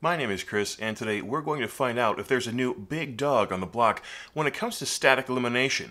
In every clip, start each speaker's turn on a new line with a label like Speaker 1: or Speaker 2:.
Speaker 1: My name is Chris, and today we're going to find out if there's a new big dog on the block when it comes to static elimination.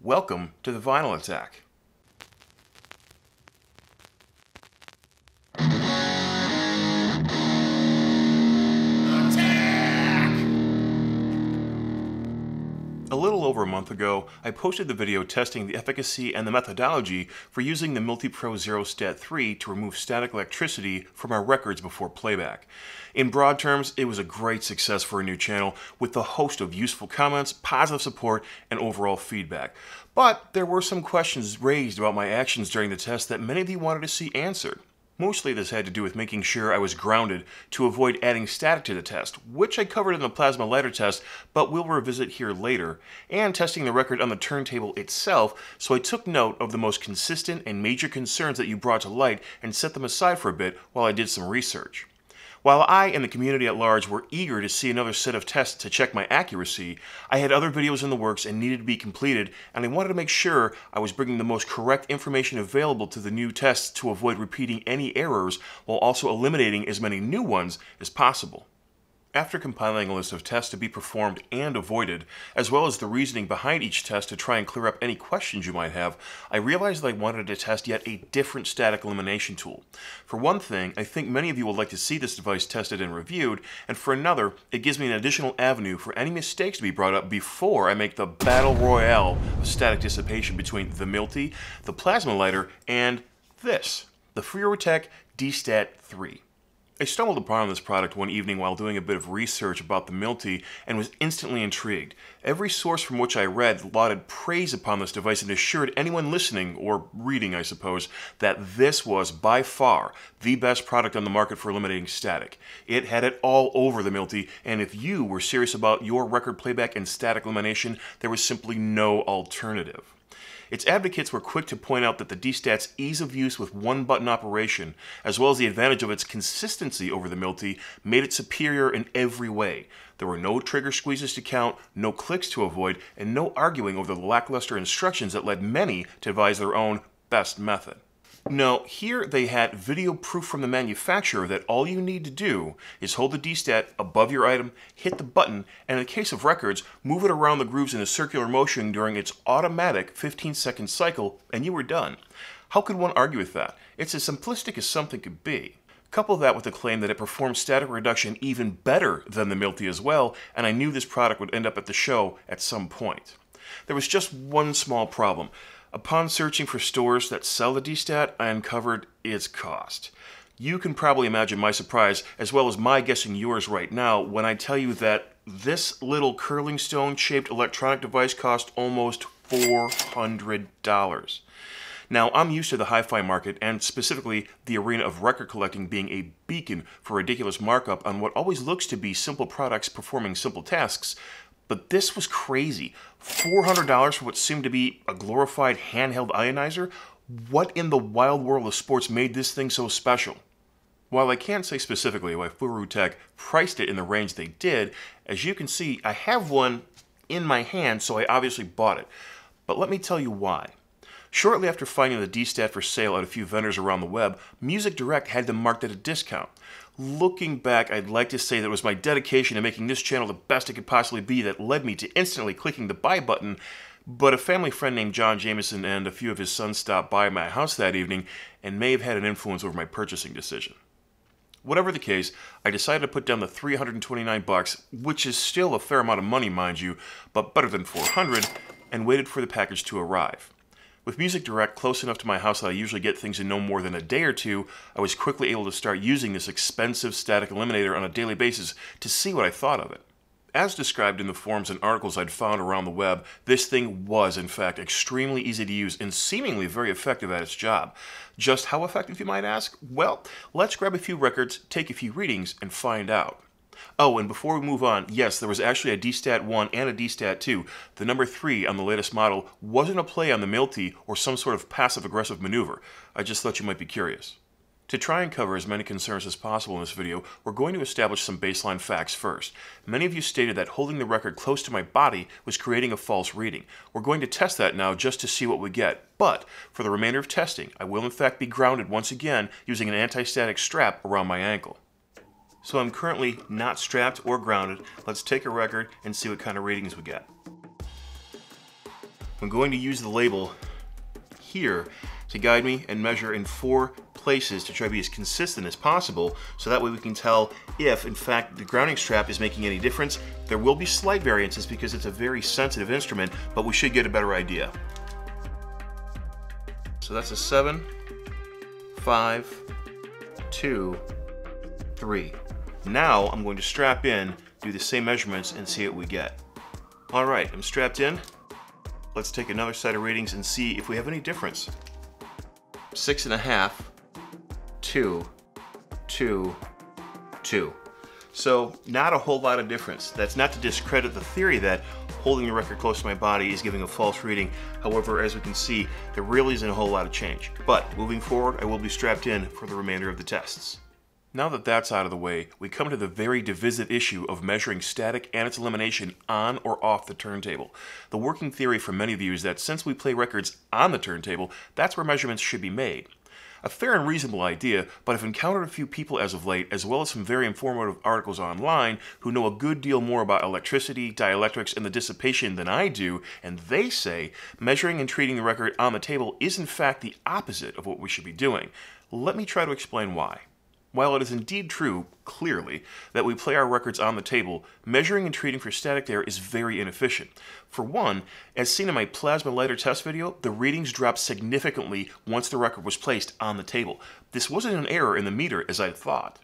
Speaker 1: Welcome to the Vinyl Attack. Little over a month ago, I posted the video testing the efficacy and the methodology for using the Milty Pro ZeroStat 3 to remove static electricity from our records before playback. In broad terms, it was a great success for a new channel with a host of useful comments, positive support, and overall feedback. But there were some questions raised about my actions during the test that many of you wanted to see answered. Mostly this had to do with making sure I was grounded to avoid adding static to the test, which I covered in the plasma lighter test, but we'll revisit here later, and testing the record on the turntable itself, so I took note of the most consistent and major concerns that you brought to light and set them aside for a bit while I did some research. While I and the community at large were eager to see another set of tests to check my accuracy, I had other videos in the works and needed to be completed, and I wanted to make sure I was bringing the most correct information available to the new tests to avoid repeating any errors while also eliminating as many new ones as possible. After compiling a list of tests to be performed and avoided, as well as the reasoning behind each test to try and clear up any questions you might have, I realized that I wanted to test yet a different static elimination tool. For one thing, I think many of you would like to see this device tested and reviewed, and for another, it gives me an additional avenue for any mistakes to be brought up before I make the battle royale of static dissipation between the Milty, the Plasma Lighter, and this, the Furutech DStat 3. I stumbled upon this product one evening while doing a bit of research about the Milty and was instantly intrigued. Every source from which I read lauded praise upon this device and assured anyone listening, or reading I suppose, that this was by far the best product on the market for eliminating static. It had it all over the Milty, and if you were serious about your record playback and static elimination, there was simply no alternative. Its advocates were quick to point out that the DStat's ease of use with one button operation, as well as the advantage of its consistency over the Milty, made it superior in every way. There were no trigger squeezes to count, no clicks to avoid, and no arguing over the lackluster instructions that led many to devise their own best method. No, here they had video proof from the manufacturer that all you need to do is hold the D-stat above your item, hit the button, and in the case of records, move it around the grooves in a circular motion during its automatic 15 second cycle, and you were done. How could one argue with that? It's as simplistic as something could be. Couple that with the claim that it performs static reduction even better than the Milty as well, and I knew this product would end up at the show at some point. There was just one small problem. Upon searching for stores that sell the DStat, I uncovered its cost. You can probably imagine my surprise, as well as my guessing yours right now, when I tell you that this little curling stone shaped electronic device cost almost $400. Now, I'm used to the hi fi market, and specifically the arena of record collecting being a beacon for ridiculous markup on what always looks to be simple products performing simple tasks, but this was crazy. $400 for what seemed to be a glorified handheld ionizer? What in the wild world of sports made this thing so special? While I can't say specifically why Furutech priced it in the range they did, as you can see, I have one in my hand, so I obviously bought it. But let me tell you why. Shortly after finding the DStat for sale at a few vendors around the web, Music Direct had them marked at a discount. Looking back, I'd like to say that it was my dedication to making this channel the best it could possibly be that led me to instantly clicking the buy button, but a family friend named John Jameson and a few of his sons stopped by my house that evening and may have had an influence over my purchasing decision. Whatever the case, I decided to put down the 329 bucks, which is still a fair amount of money, mind you, but better than 400, and waited for the package to arrive. With Music Direct close enough to my house that I usually get things in no more than a day or two, I was quickly able to start using this expensive static eliminator on a daily basis to see what I thought of it. As described in the forums and articles I'd found around the web, this thing was, in fact, extremely easy to use and seemingly very effective at its job. Just how effective, you might ask? Well, let's grab a few records, take a few readings, and find out. Oh, and before we move on, yes, there was actually a DStat 1 and a DStat 2. The number 3 on the latest model wasn't a play on the Milty or some sort of passive-aggressive maneuver. I just thought you might be curious. To try and cover as many concerns as possible in this video, we're going to establish some baseline facts first. Many of you stated that holding the record close to my body was creating a false reading. We're going to test that now just to see what we get, but for the remainder of testing, I will in fact be grounded once again using an anti-static strap around my ankle. So I'm currently not strapped or grounded. Let's take a record and see what kind of readings we get. I'm going to use the label here to guide me and measure in four places to try to be as consistent as possible so that way we can tell if in fact the grounding strap is making any difference. There will be slight variances because it's a very sensitive instrument, but we should get a better idea. So that's a seven, five, two, three. Now I'm going to strap in, do the same measurements, and see what we get. All right, I'm strapped in. Let's take another set of readings and see if we have any difference. Six and a half, two, two, two. So not a whole lot of difference. That's not to discredit the theory that holding the record close to my body is giving a false reading. However, as we can see, there really isn't a whole lot of change. But moving forward, I will be strapped in for the remainder of the tests. Now that that's out of the way, we come to the very divisive issue of measuring static and its elimination on or off the turntable. The working theory for many of you is that since we play records on the turntable, that's where measurements should be made. A fair and reasonable idea, but I've encountered a few people as of late, as well as some very informative articles online, who know a good deal more about electricity, dielectrics, and the dissipation than I do, and they say measuring and treating the record on the table is in fact the opposite of what we should be doing. Let me try to explain why. While it is indeed true, clearly, that we play our records on the table, measuring and treating for static there is very inefficient. For one, as seen in my plasma lighter test video, the readings dropped significantly once the record was placed on the table. This wasn't an error in the meter as I thought.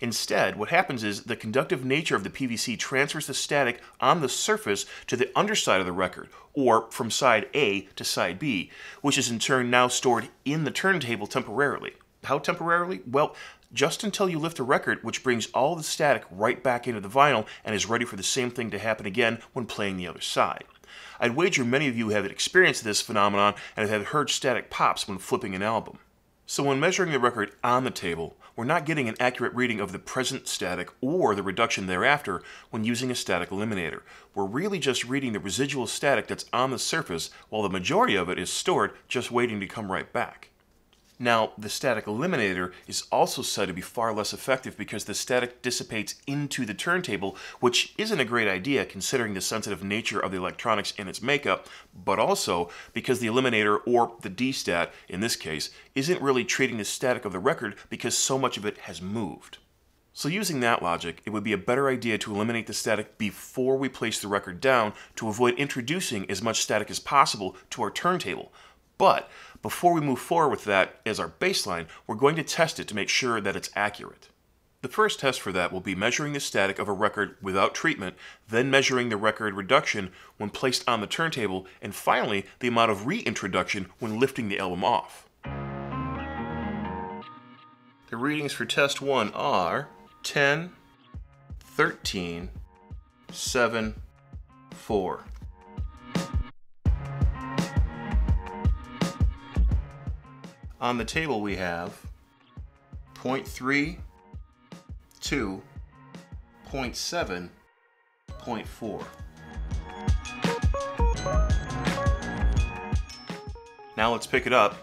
Speaker 1: Instead, what happens is the conductive nature of the PVC transfers the static on the surface to the underside of the record, or from side A to side B, which is in turn now stored in the turntable temporarily. How temporarily? Well, just until you lift a record, which brings all the static right back into the vinyl and is ready for the same thing to happen again when playing the other side. I'd wager many of you have experienced this phenomenon and have heard static pops when flipping an album. So when measuring the record on the table, we're not getting an accurate reading of the present static or the reduction thereafter when using a static eliminator. We're really just reading the residual static that's on the surface while the majority of it is stored just waiting to come right back. Now, the static eliminator is also said to be far less effective because the static dissipates into the turntable, which isn't a great idea considering the sensitive nature of the electronics in its makeup, but also because the eliminator, or the D-stat in this case, isn't really treating the static of the record because so much of it has moved. So using that logic, it would be a better idea to eliminate the static before we place the record down to avoid introducing as much static as possible to our turntable. But before we move forward with that as our baseline, we're going to test it to make sure that it's accurate. The first test for that will be measuring the static of a record without treatment, then measuring the record reduction when placed on the turntable, and finally the amount of reintroduction when lifting the album off. The readings for test 1 are 10, 13, 7, 4. On the table we have 0.3, 2, 0.7, 0.4. Now let's pick it up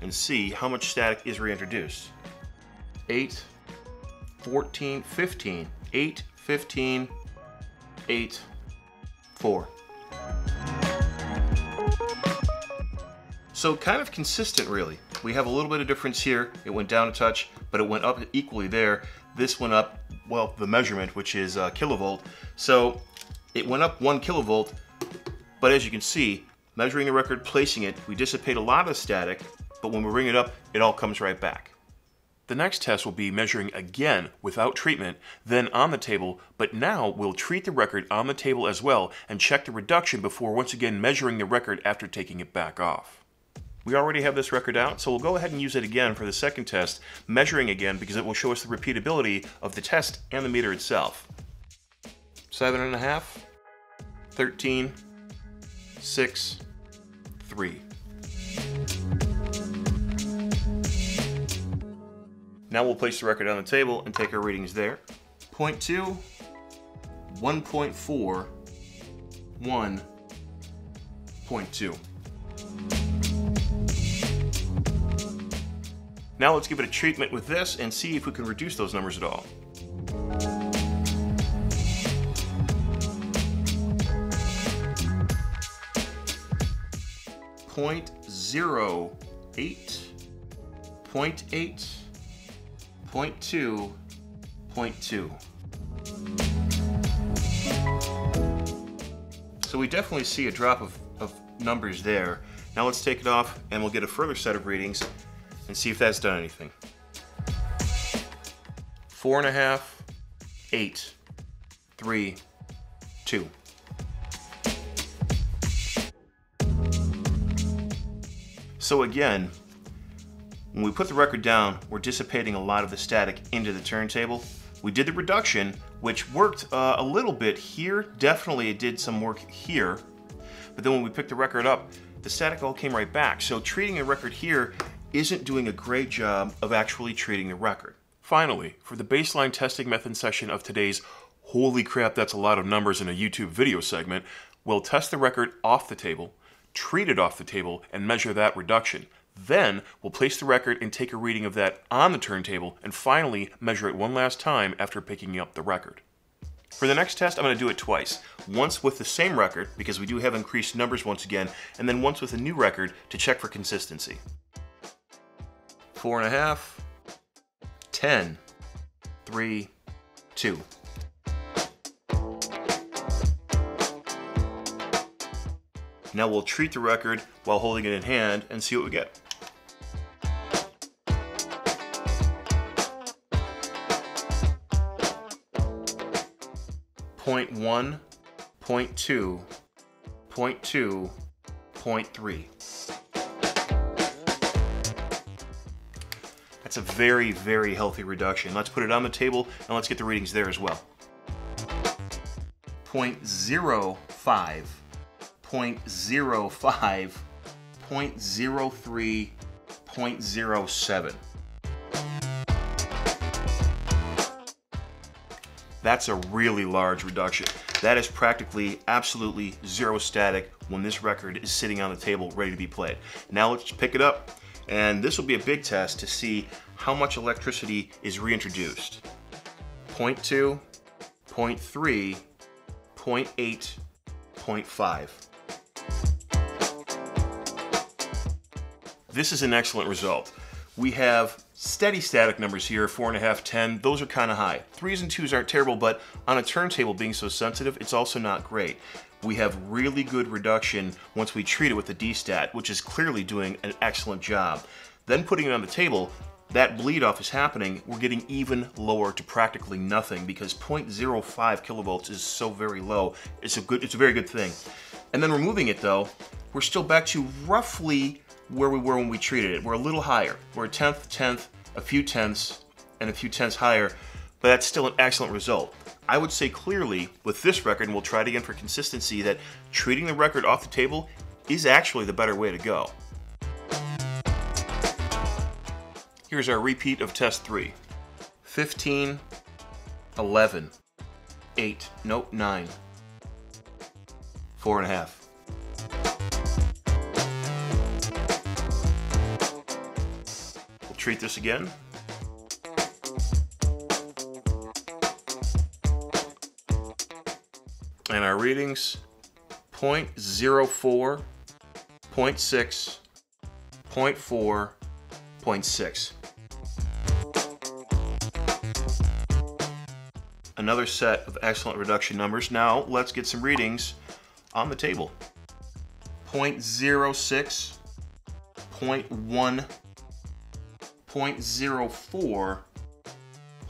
Speaker 1: and see how much static is reintroduced. 8, 14, 15, 8, 15, 8, 4. So kind of consistent really. We have a little bit of difference here. It went down a touch, but it went up equally there. This went up, well, the measurement, which is uh, kilovolt. So it went up one kilovolt, but as you can see, measuring the record, placing it, we dissipate a lot of the static, but when we bring it up, it all comes right back. The next test will be measuring again without treatment, then on the table, but now we'll treat the record on the table as well and check the reduction before once again measuring the record after taking it back off. We already have this record out, so we'll go ahead and use it again for the second test, measuring again because it will show us the repeatability of the test and the meter itself. Seven and a half, 13, six, three. Now we'll place the record on the table and take our readings there. Point two, 1.4, 1.2. Now let's give it a treatment with this and see if we can reduce those numbers at all. Point zero eight, point eight, point two, point two. So we definitely see a drop of, of numbers there. Now let's take it off and we'll get a further set of readings and see if that's done anything. Four and a half, eight, three, two. So again, when we put the record down, we're dissipating a lot of the static into the turntable. We did the reduction, which worked uh, a little bit here. Definitely it did some work here. But then when we picked the record up, the static all came right back. So treating a record here isn't doing a great job of actually treating the record. Finally, for the baseline testing method session of today's holy crap that's a lot of numbers in a YouTube video segment, we'll test the record off the table, treat it off the table, and measure that reduction. Then we'll place the record and take a reading of that on the turntable, and finally measure it one last time after picking up the record. For the next test, I'm going to do it twice. Once with the same record, because we do have increased numbers once again, and then once with a new record to check for consistency. Four and a half, ten, three, two. Now we'll treat the record while holding it in hand and see what we get. Point one, point two, point two, point three. That's a very, very healthy reduction. Let's put it on the table and let's get the readings there as well. 0.05 0.05, 0.03, 0.07. That's a really large reduction. That is practically absolutely zero static when this record is sitting on the table ready to be played. Now let's pick it up and this will be a big test to see how much electricity is reintroduced. 0.2, 0.3, 0.8, 0.5. This is an excellent result. We have steady static numbers here, four and a half, 10. Those are kind of high. Threes and twos aren't terrible, but on a turntable being so sensitive, it's also not great. We have really good reduction once we treat it with the D-stat, which is clearly doing an excellent job. Then putting it on the table, that bleed off is happening, we're getting even lower to practically nothing because 0.05 kilovolts is so very low. It's a good, it's a very good thing. And then removing it though, we're still back to roughly where we were when we treated it. We're a little higher. We're a tenth, tenth, a few tenths, and a few tenths higher, but that's still an excellent result. I would say clearly with this record, and we'll try it again for consistency, that treating the record off the table is actually the better way to go. Here's our repeat of test 3. 15, 11, 8, nope, 9, 4 and a half. treat this again. And our readings 0 0.04, 0 0.6, 0 0.4, 0.6. Another set of excellent reduction numbers. Now let's get some readings on the table. 0.06, 0.1, 0.04,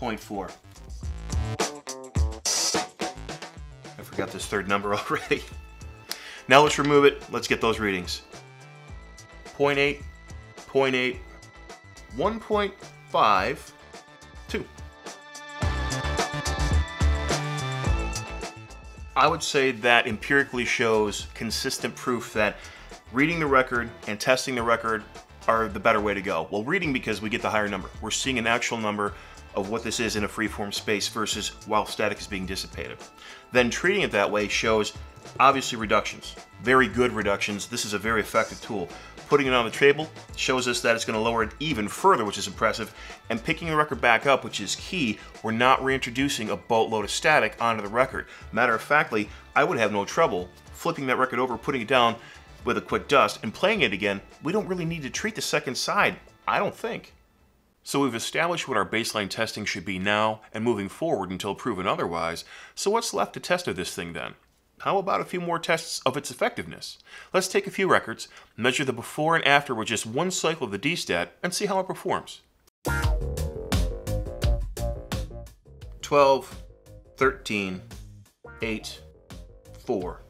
Speaker 1: 0.4. I forgot this third number already. now let's remove it. Let's get those readings. 0.8, 0.8, 1.5, I would say that empirically shows consistent proof that reading the record and testing the record are the better way to go. Well, reading because we get the higher number. We're seeing an actual number of what this is in a freeform space versus while static is being dissipated. Then treating it that way shows obviously reductions, very good reductions. This is a very effective tool. Putting it on the table shows us that it's going to lower it even further, which is impressive. And picking the record back up, which is key, we're not reintroducing a boatload of static onto the record. Matter of factly, I would have no trouble flipping that record over, putting it down, with a quick dust and playing it again, we don't really need to treat the second side, I don't think. So we've established what our baseline testing should be now and moving forward until proven otherwise, so what's left to test of this thing then? How about a few more tests of its effectiveness? Let's take a few records, measure the before and after with just one cycle of the DStat, and see how it performs. 12, 13, 8, 4.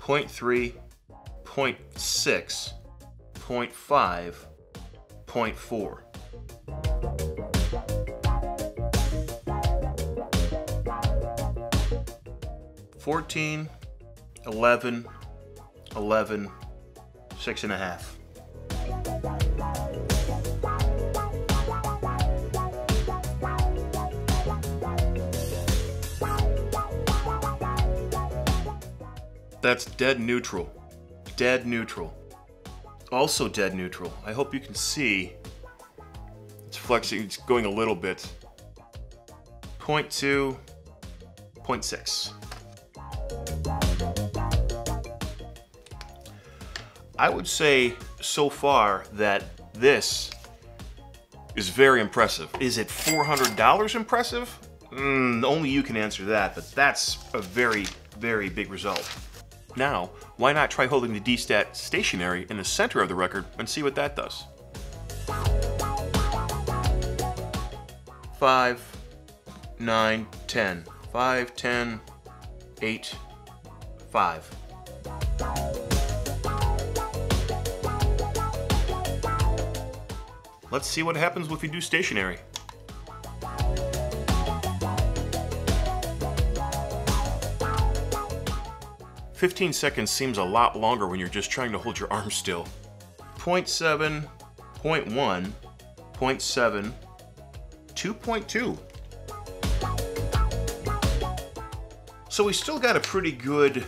Speaker 1: Point three, point six, point five, point four. Fourteen, eleven, eleven, six and a half. That's dead neutral. Dead neutral. Also dead neutral. I hope you can see. It's flexing, it's going a little bit. 0.2, 0.6. I would say so far that this is very impressive. Is it $400 impressive? Mm, only you can answer that, but that's a very, very big result. Now, why not try holding the D-stat stationary in the center of the record and see what that does? 5, 9, 10. 5, 10, 8, 5. Let's see what happens if we do stationary. 15 seconds seems a lot longer when you're just trying to hold your arm still. 0.7, 0.1, 0.7, 2.2. So we still got a pretty good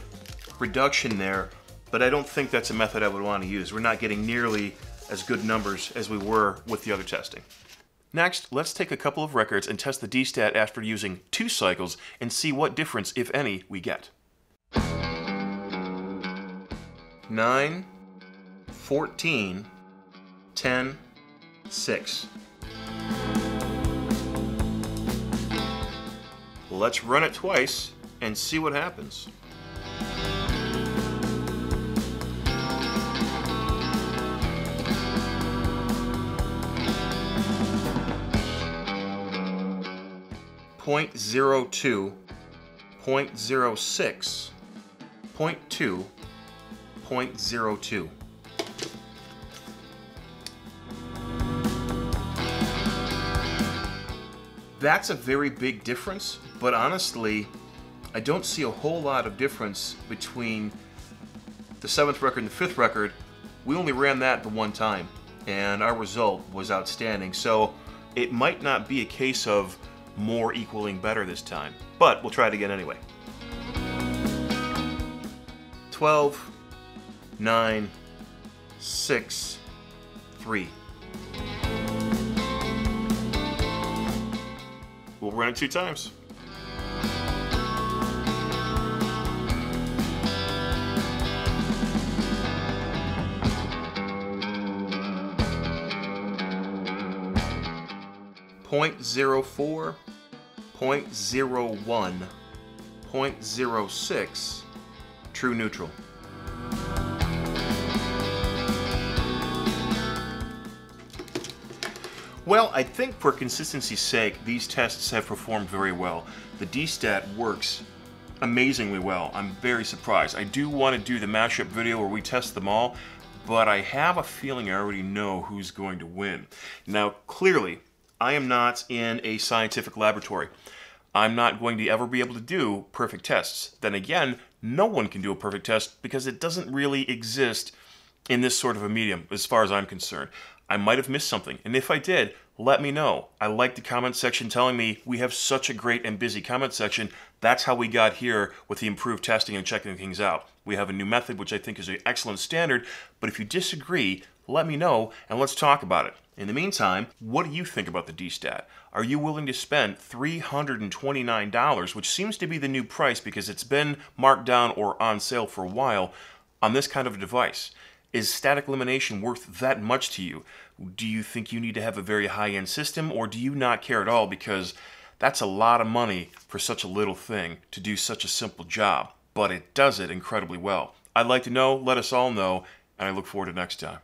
Speaker 1: reduction there, but I don't think that's a method I would want to use. We're not getting nearly as good numbers as we were with the other testing. Next, let's take a couple of records and test the D-stat after using two cycles and see what difference, if any, we get. 9, 14, 10, 6. Let's run it twice and see what happens. Point zero two, point zero six, point two, 0.02. That's a very big difference, but honestly, I don't see a whole lot of difference between the seventh record and the fifth record. We only ran that the one time, and our result was outstanding. So it might not be a case of more equaling better this time, but we'll try it again anyway. 12, nine, six, three. We'll run it two times. Point zero four, point zero one, point zero six, true neutral. Well, I think for consistency's sake, these tests have performed very well. The DStat works amazingly well. I'm very surprised. I do want to do the mashup video where we test them all, but I have a feeling I already know who's going to win. Now, clearly, I am not in a scientific laboratory. I'm not going to ever be able to do perfect tests. Then again, no one can do a perfect test because it doesn't really exist in this sort of a medium, as far as I'm concerned. I might have missed something, and if I did, let me know. I like the comment section telling me we have such a great and busy comment section. That's how we got here with the improved testing and checking things out. We have a new method, which I think is an excellent standard, but if you disagree, let me know and let's talk about it. In the meantime, what do you think about the D-Stat? Are you willing to spend $329, which seems to be the new price because it's been marked down or on sale for a while, on this kind of a device? Is static elimination worth that much to you? Do you think you need to have a very high-end system or do you not care at all because that's a lot of money for such a little thing to do such a simple job, but it does it incredibly well. I'd like to know, let us all know, and I look forward to next time.